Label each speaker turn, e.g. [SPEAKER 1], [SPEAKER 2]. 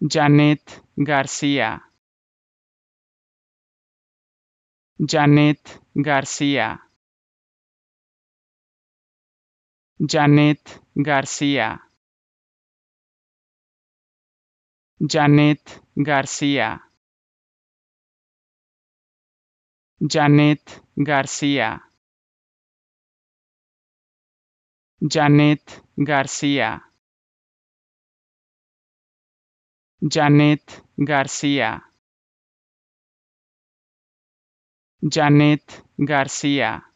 [SPEAKER 1] Janet Garcia. Janet Garcia. Janet Garcia. Janet Garcia. Janet Garcia. Janet Garcia. Janet García. Janet García